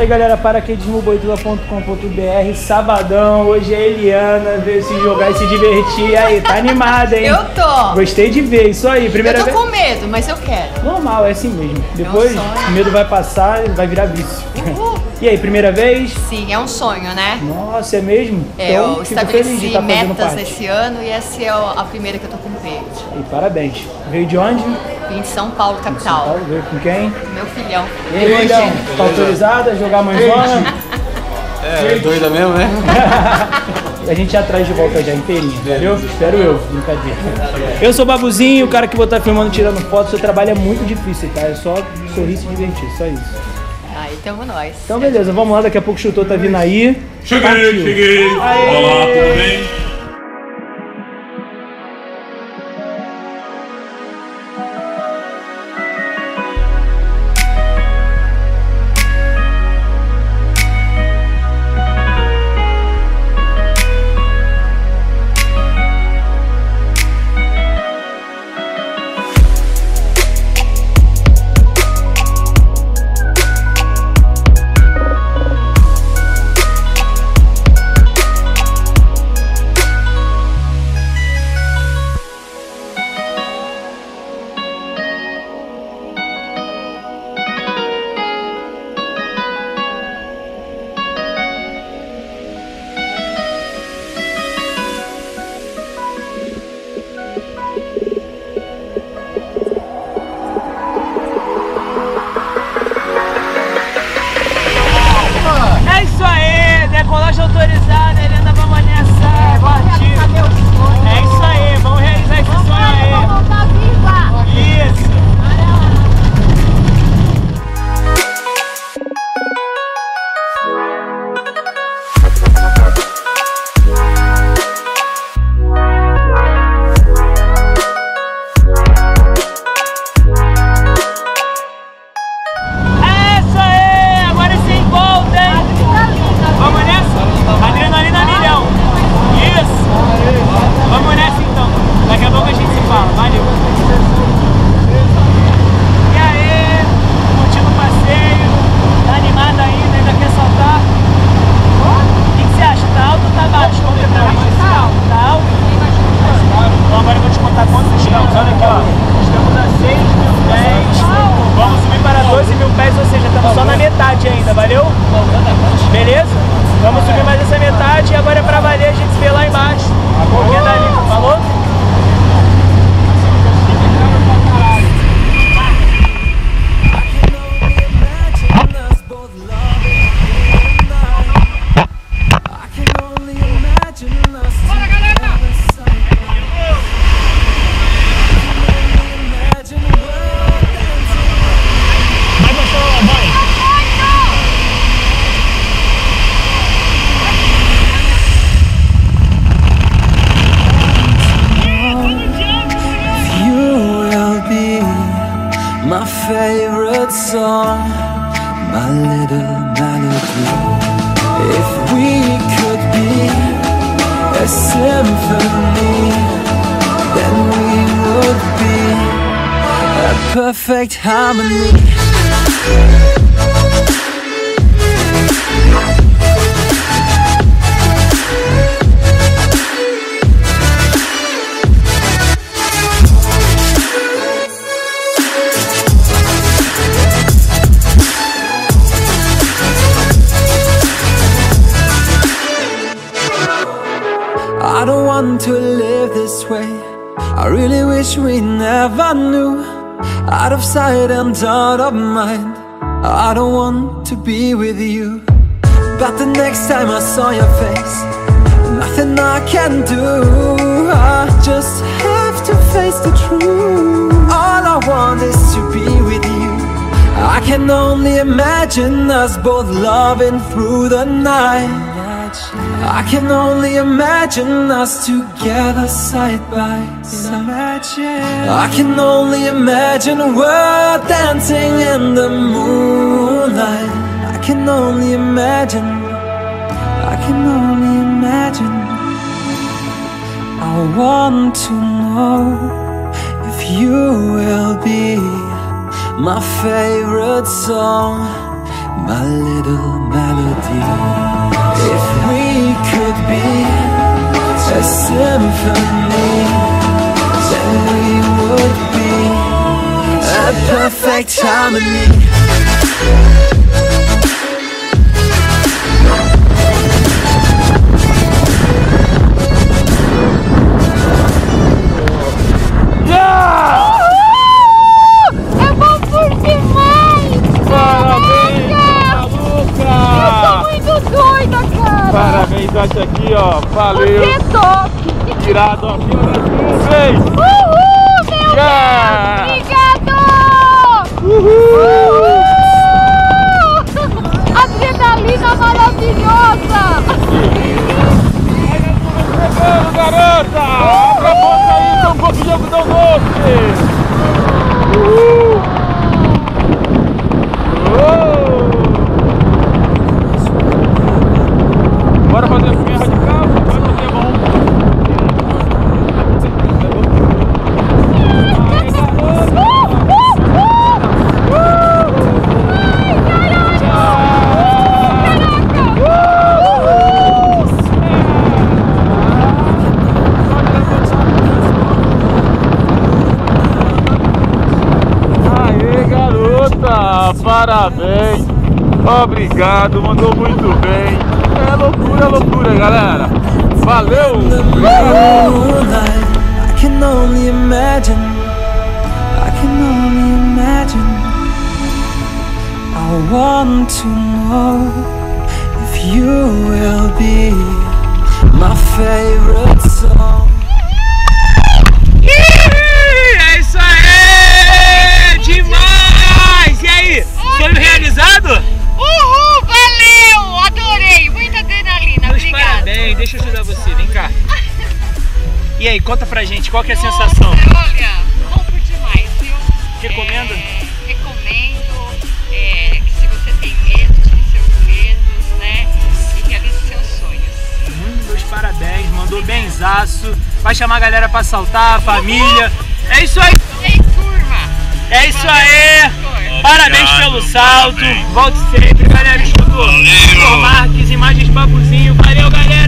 aí, galera, paraquedismoboituva.com.br, sabadão, hoje é Eliana, veio se jogar e se divertir. Aí, tá animada, hein? Eu tô. Gostei de ver, isso aí, primeira eu tô vez. com medo, mas eu quero. Normal, é assim mesmo. Depois sonho. o medo vai passar vai virar vício. Uhul. E aí, primeira vez? Sim, é um sonho, né? Nossa, é mesmo? É, então, eu estabeleci fazendo metas parte. esse ano e essa é a primeira que eu tô cumprindo. E parabéns. Veio de onde? Vim de São Paulo, São capital. Paulo, veio com quem? Meu filhão. E aí, Lindão, tá autorizada a jogar manzona? É, doida mesmo, né? A gente já traz de volta já inteirinho, entendeu? Espero eu, brincadeira. Eu sou o Babuzinho, o cara que vou estar filmando, tirando foto. Seu trabalho é muito difícil, tá? É só sorrir e se divertir, só isso. Aí tamo nós. Então, beleza, vamos lá. Daqui a pouco o chutou tá vindo aí. Cheguei, Partiu. cheguei. Aê! Olá, tudo bem? Little melody. If we could be a symphony, then we would be a perfect harmony. To live this way. I really wish we never knew. Out of sight and out of mind. I don't want to be with you. But the next time I saw your face, nothing I can do. I just have to face the truth. All I want is to be with you. I can only imagine us both loving through the night. I can only imagine us together side by side. I can only imagine we're dancing in the moonlight. I can only imagine. I can only imagine. I want to know if you will be my favorite song, my little melody. Could be a symphony, then we would be a perfect harmony. Parabéns, acha aqui, ó. Valeu. Que top! Irado, ó. Aqui, ó. Fez. Uhul, meu Yeah! Deus! Obrigado! Uhul! Adrenalina maravilhosa! Parabéns! Obrigado, mandou muito bem! É loucura, loucura, galera! Valeu! I want to know if you will be deixa eu ajudar você, vem cá. E aí, conta pra gente, qual que é a sensação? Olha, bom por demais, viu? Recomenda? É, recomendo é, que se você tem medo, tire seus medos, né? E realize seus sonhos. Hum, meus parabéns, mandou benzaço. Vai chamar a galera pra saltar, a família. É isso aí! Ei, turma! É isso aí! Doutor. Parabéns pelo salto, volte sempre, galera. Estudou Vitor Marques, imagens babuzinho. Valeu, galera!